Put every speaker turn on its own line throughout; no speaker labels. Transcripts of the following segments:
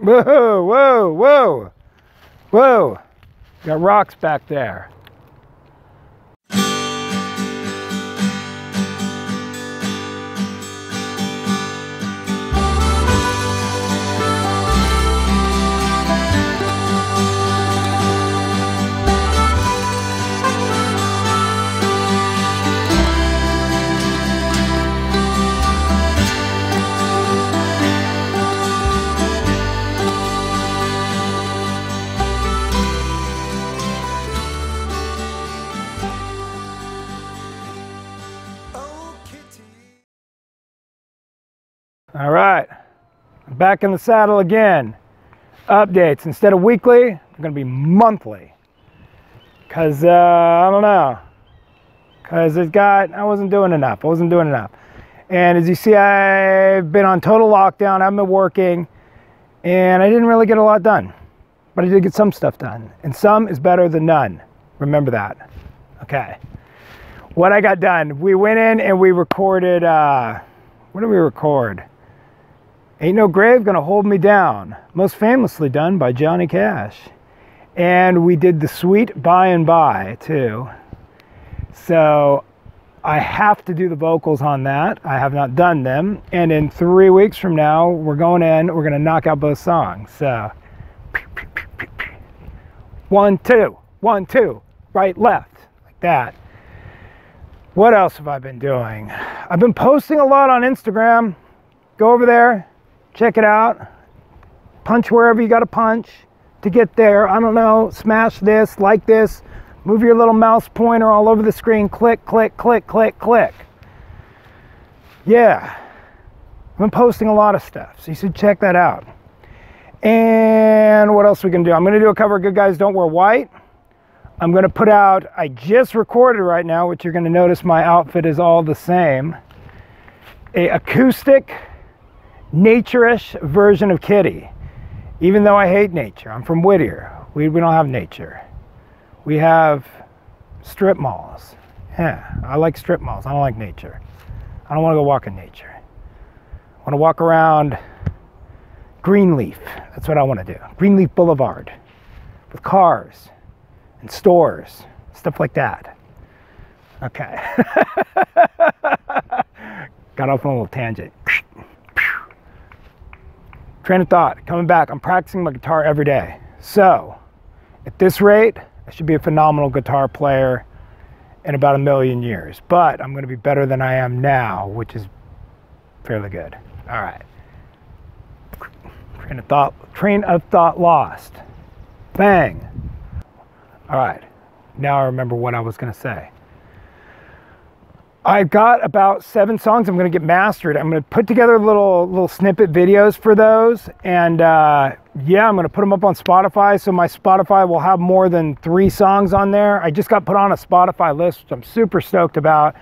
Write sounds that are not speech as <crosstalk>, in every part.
Whoa, whoa, whoa, whoa. Got rocks back there. All right, back in the saddle again. Updates instead of weekly, going to be monthly. Cause uh, I don't know. Cause it got I wasn't doing enough. I wasn't doing enough. And as you see, I've been on total lockdown. I've been working, and I didn't really get a lot done. But I did get some stuff done, and some is better than none. Remember that. Okay. What I got done, we went in and we recorded. Uh, what did we record? Ain't No Grave Gonna Hold Me Down, most famously done by Johnny Cash. And we did the Sweet By and By too. So I have to do the vocals on that. I have not done them. And in three weeks from now, we're going in, we're gonna knock out both songs. So one, two, one, two, right, left, like that. What else have I been doing? I've been posting a lot on Instagram. Go over there, check it out. Punch wherever you got to punch to get there. I don't know, smash this, like this, move your little mouse pointer all over the screen, click, click, click, click, click. Yeah, I've been posting a lot of stuff, so you should check that out. And what else we can do? I'm going to do a cover Good Guys Don't Wear White. I'm going to put out, I just recorded right now, which you're going to notice my outfit is all the same, a acoustic nature-ish version of Kitty. Even though I hate nature, I'm from Whittier. We, we don't have nature. We have strip malls. Yeah, I like strip malls. I don't like nature. I don't want to go walk in nature. I want to walk around Greenleaf. That's what I want to do. Greenleaf Boulevard with cars and stores, stuff like that. Okay. <laughs> Got off on a little tangent. Train of thought, coming back, I'm practicing my guitar every day. So, at this rate, I should be a phenomenal guitar player in about a million years. But I'm going to be better than I am now, which is fairly good. All right. Train of thought, train of thought lost. Bang. All right. Now I remember what I was going to say. I've got about seven songs I'm going to get mastered. I'm going to put together little little snippet videos for those, and uh, yeah, I'm going to put them up on Spotify. So my Spotify will have more than three songs on there. I just got put on a Spotify list, which I'm super stoked about,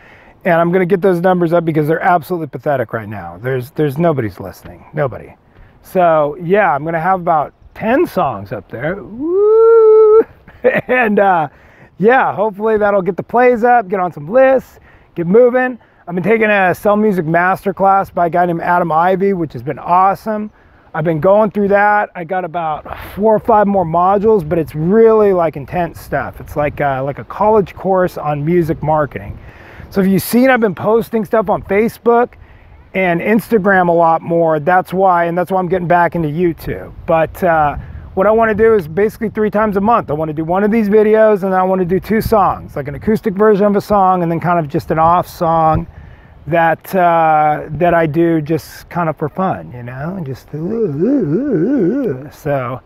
and I'm going to get those numbers up because they're absolutely pathetic right now. There's there's nobody's listening, nobody. So yeah, I'm going to have about ten songs up there. Woo! <laughs> and uh, yeah, hopefully that'll get the plays up, get on some lists get moving. I've been taking a cell music master class by a guy named Adam Ivy, which has been awesome. I've been going through that. I got about four or five more modules, but it's really like intense stuff. It's like a, uh, like a college course on music marketing. So if you've seen, I've been posting stuff on Facebook and Instagram a lot more. That's why, and that's why I'm getting back into YouTube. But uh, what I want to do is basically three times a month. I want to do one of these videos and I want to do two songs, like an acoustic version of a song and then kind of just an off song that uh, that I do just kind of for fun, you know, just so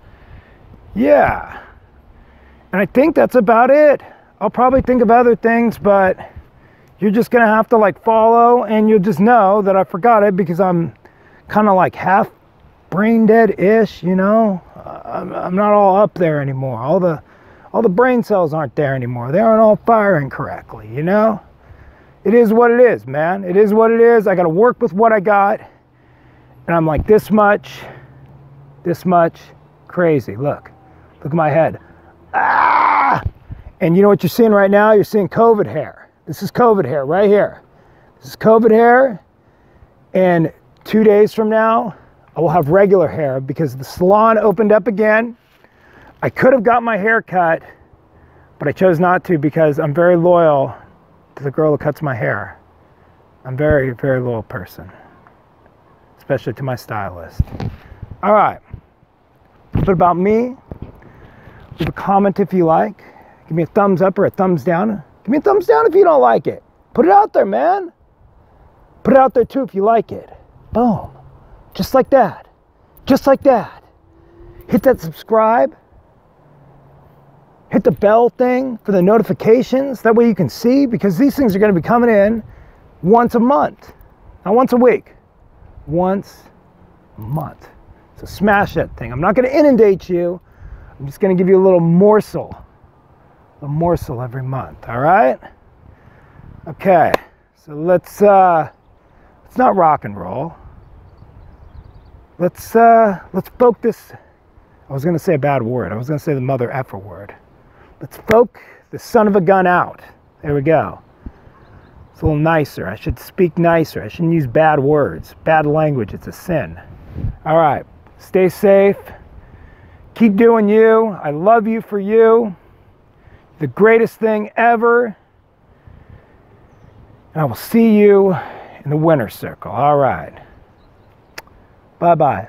yeah. And I think that's about it. I'll probably think of other things, but you're just gonna have to like follow and you'll just know that I forgot it because I'm kind of like half brain dead ish, you know. I'm, I'm not all up there anymore. All the, all the brain cells aren't there anymore. They aren't all firing correctly, you know? It is what it is, man. It is what it is. I got to work with what I got. And I'm like this much, this much crazy. Look, look at my head. Ah! And you know what you're seeing right now? You're seeing COVID hair. This is COVID hair right here. This is COVID hair. And two days from now, I will have regular hair because the salon opened up again. I could have got my hair cut, but I chose not to because I'm very loyal to the girl who cuts my hair. I'm very, very loyal person, especially to my stylist. All right, a bit about me. Leave a comment if you like. Give me a thumbs up or a thumbs down. Give me a thumbs down if you don't like it. Put it out there, man. Put it out there too if you like it. Boom. Just like that. Just like that. Hit that subscribe. Hit the bell thing for the notifications. That way you can see because these things are going to be coming in once a month. Not once a week. Once a month. So smash that thing. I'm not going to inundate you. I'm just going to give you a little morsel. A morsel every month. All right? Okay. So let's uh let's not rock and roll let's uh, let's focus. I was going to say a bad word. I was going to say the mother effer word. Let's poke the son of a gun out. There we go. It's a little nicer. I should speak nicer. I shouldn't use bad words. Bad language. It's a sin. All right. Stay safe. Keep doing you. I love you for you. The greatest thing ever. And I will see you in the winner circle. All right. Bye bye.